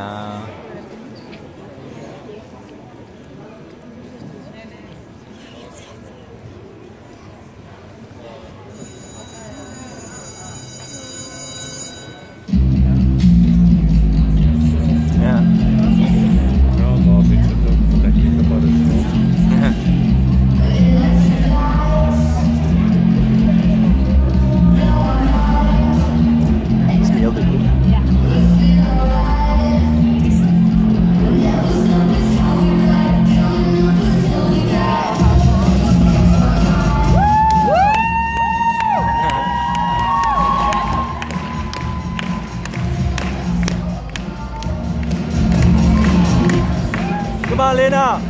Yeah. Malena.